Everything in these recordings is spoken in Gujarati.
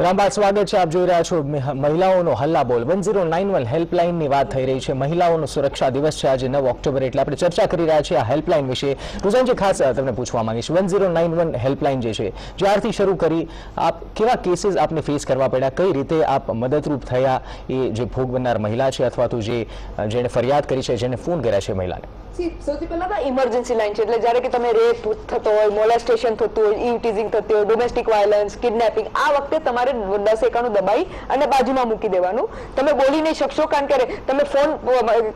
રામબાદ સ્વાગત છે, આપ જોઈ રહ્યા છો મહ- મહિલાઓનો હલ્લા બોલ. વન ઝીરો નાઇન વન હેલ્પલાઇનની વાત થઈ રહી છે. મહિલાઓનો સુરક્ષા દિવસ છે આજે નવ ઓક્ટોબર, એટલે આપણે ચર્ચા કરી રહ્યા છીએ આ હેલ્પલાઇન વિશે. રૂઝાનજી ખાસ તમને પૂછવા માંગીશ. One zero nine one helpline જે છે, જ્યારથી શરૂ કરી આપ કેવા કેસીસ આપને ફેસ કરવા પડ્યા? કઈ રીતે આપ મદદરૂપ થયા? એ જે ભોગ બનનાર મહિલા છે, અથવા તો જે જેણે ફરિયાદ કરી છે જેને ફોન કર્યા છે મહિલાને? સૌથી પહેલા તો ઇમરજન્સી લાઈન છે, એટલે જ્યારે કે તમે રેપ થતો હોય મોલેસ્ટેશન થતું હોય ઈ ટીઝિંગ થતી હોય ડોમેસ્ટિક વાયલન્સ કિડનેપિંગ આ વખતે તમારે દસ એકાણું દબાઈ અને બાજુમાં મૂકી દેવાનું. તમે બોલી નહીં શકશો કારણ કે તમે ફોન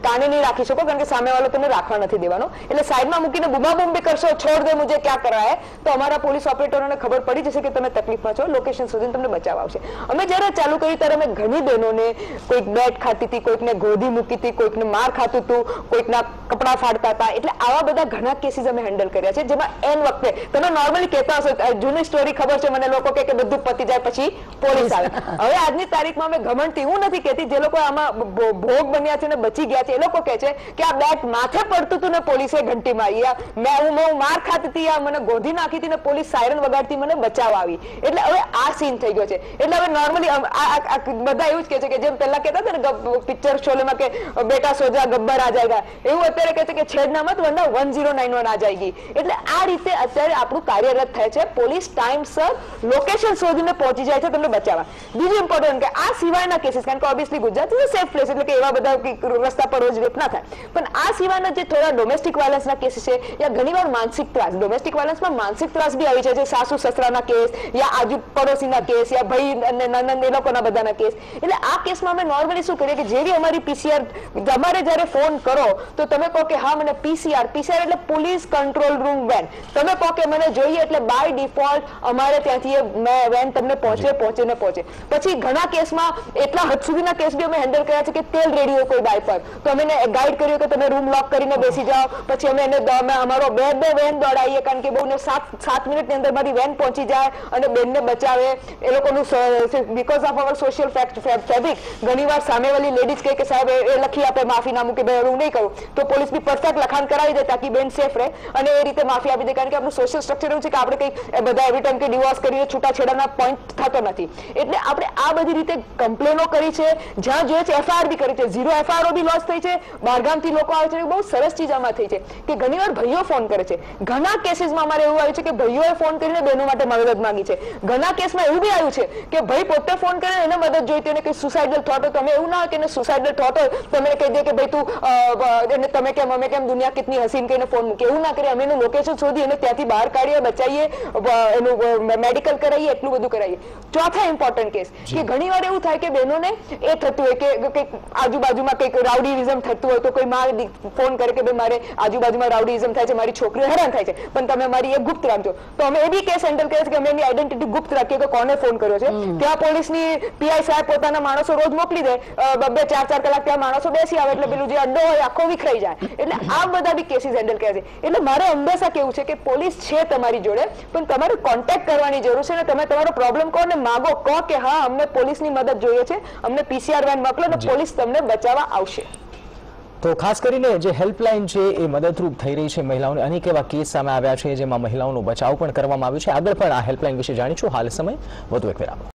કાને નહીં રાખી શકો કારણ કે સામેવાળો તમને રાખવા નથી દેવાનો. એટલે સાઈડમાં મૂકીને બુમાબુમ બી કરશો, છોડ દે મુજે ક્યાં કરાય? તો અમારા પોલીસ ઓપરેટરોને ખબર પડી જશે કે તમે તકલીફમાં છો, લોકેશન સુધી તમને બચાવ આવશે. અમે જ્યારે ચાલુ કર્યું ત્યારે અમે ઘણી બહેનોને કોઈક બેટ ખાતી હતી, કોઈકને ગોધી મૂકી હતી, કોઈકને માર ખાતું હતું, કોઈકના કપડાં ફાડતા હતા. એટલે આવા બધા ઘણા કેસીસ અમે હેન્ડલ કર્યા છે, જેમાં એન વખતે તમે નોર્મલી કહેતા હશો જૂની સ્ટોરી ખબર છે, મને લોકો કે બધું પતી જાય પછી. પોલીસ આવે. હવે આજની તારીખમાં અમે ઘમંડથી હું નથી કહેતી જે લોકો આમાં ભોગ બન્યા છે ને બચી ગયા છે એ લોકો કહે છે કે આ બેટ માથે પડતું હતું ને પોલીસે ઘંટી મારી આ મેં હું હું માર ખાતી આ મને ગોધી નાખી હતી ને પોલીસ સાયરન વગાડતી મને બચાવ આવી. એટલે હવે આ સીન થઈ ગયો છે. એટલે હવે નોર્મલી બધા એવું જ કહે છે કે જેમ પહેલા કહેતા હતા ને પિક્ચર શોલેમાં કે બેટા સોજા ગબ્બર આ જાયગા એવું અત્યારે કહે છે કે છેડના મત વરના વન ઝીરો નાઇન વન આ જાયગી એટલે આ રીતે અત્યારે આપણું કાર્યરત થાય છે. પોલીસ ટાઈમસર લોકેશન શોધીને પહોંચી જાય છે. તમને બચાવવા. બીજું ઇમ્પોર્ટન્ટ કે આ સિવાયના કેસીસ કારણ કે obviously Gujarat is safe place એટલે કે એવા બધા રસ્તા પર રોજ રેપ ના થાય. પણ આ સિવાયના જે થોડા ડોમેસ્ટિક વાયલન્સના કેસીસ છે, યા ઘણીવાર માનસિક ત્રાસ. ડોમેસ્ટિક વાયલન્સમાં માનસિક ત્રાસ બી આવી છે, સાસુ સસરાના કેસ યા આજુ પડોશીના કેસ યા ભાઈ અને નંદ એ લોકોના બધાના કેસ એટલે આ કેસમાં અમે નોર્મલી શું કરીએ કે જેવી અમારી પીસીઆર તમારે જ્યારે ફોન કરો, તો તમે કહો કે હા, મને પીસીઆર પીસીઆર એટલે પોલીસ કંટ્રોલ રૂમ વેન તમે કહો કે મને જોઈએ એટલે બાય ડિફોલ્ટ અમારે ત્યાંથી એ વેન તમને પહોંચે પહોંચે, ને પહોંચે. પછી ઘણા કેસમાં એટલા હદ સુધીના કેસ બી અમે હેન્ડલ કર્યા છે કે તેલ રેડી હોય કોઈ બાય પર. તો અમે એને ગાઈડ કર્યું કે તમે રૂમ લોક કરીને બેસી જાઓ. પછી અમે એને અમારો બે બે વેન દોડાવીએ કારણ કે બહુને સાત સાત મિનિટની અંદર મારી વેન પહોંચી જાય અને બેનને બચાવે. એ લોકોનું because of our social fabric ઘણીવાર સામેવાળી લેડીઝ કહે કે સાહેબ, એ લખી આપે માફીનામું કે ભાઈ, હું નહીં કરું. તો પોલીસ બી પરફેક્ટ લખાણ કરાવી દે તાકી બેન સેફ રહે અને એ રીતે માફી આપી દે. કારણ કે આપણું સોશિયલ સ્ટ્રક્ચર એવું છે કે આપણે કંઈક બધા એવરી ટાઈમ કે ડિવોર્સ કરીને છૂટાછેડાના પોઈન્ટ થતો નથી. એટલે આપણે આ બધી રીતે કમ્પ્લેનો કરી છે. જ્યાં જોઈએ છે એફઆઈઆર બી કરી છે. ઝીરો એફઆઈઆર બી લોસ થઈ છે. બહારગામથી લોકો આવે છે. બહુ સરસ ચીજ આમાં થઈ છે કે ઘણીવાર ભાઈઓ ફોન કરે છે. ઘણા કેસીસમાં અમારે એવું આવ્યું છે કે ભાઈઓએ ફોન કરીને બહેનો માટે મદદ માંગી છે. ઘણા કેસમાં એવું બી આવ્યું છે કે ભાઈ પોતે ફોન કરે એને મદદ જોઈતી અને કંઈ સુસાઇડલ થોટ હોય, તમે એવું ના હોય કે એને સુસાઇડલ થોટ હોય, તમે કહી દે કે ભાઈ તું એને તમે કેમ, અમે કેમ દુનિયા કેટલી હસીન કહીને ફોન મૂકે એવું ના કરીએ. અમે એનું લોકેશન શોધી અને ત્યાંથી બહાર કાઢીએ, બચાવીએ એનું મેડિકલ કરાવીએ, એટલું બધું કરાવીએ. ચોથા ઇમ્પોર્ટન્ટ કેસ કે ઘણીવાર એવું થાય કે બહેનોને એ થતું હોય કે કંઈક આજુબાજુમાં કંઈક રાઉડીઝમ થતું હોય તો કોઈ માં ફોન કરે કે ભાઈ મારે આજુબાજુમાં રાઉડીઝમ થાય છે મારી છોકરીઓ હેરાન થાય છે. પણ તમે મારી એ ગુપ્ત રાખજો. તો અમે એ બી કેસ હેન્ડલ કરીએ કે અમે એની આઈડેન્ટિટી ગુપ્ત રાખીએ કે કોને ફોન કર્યો છે. ત્યાં પોલીસની પીઆઈ સાહેબ પોતાના માણસો રોજ મોકલી દે. બે ચાર ચાર કલાક ત્યાં માણસો બેસી આવે એટલે પેલું જે અડ્ડો હોય આખો વિખરાઈ જાય. એટલે આ બધા બી કેસીસ હેન્ડલ કર્યા છે. એટલે મારે હંમેશા કેવું છે કે પોલીસ છે તમારી જોડે પણ તમારે કોન્ટેક્ટ કરવાની જરૂર છે ને તમે તમારો પ્રોબ્લેમ કહો ને માગો કહો કે હા અમને પોલીસની મદદ જોઈએ છે અમને પીસીઆર વેન મોકલો ને પોલીસ તમને બચાવવા આવશે. તો ખાસ કરીને જે હેલ્પલાઇન છે એ મદદરૂપ થઈ રહી છે મહિલાઓને. અનેક એવા કેસ સામે આવ્યા છે જેમાં મહિલાઓનો બચાવ પણ કરવામાં આવ્યો છે. આગળ પણ આ હેલ્પલાઇન વિશે જાણીશું. હાલ સમય વધુ એક વિરામ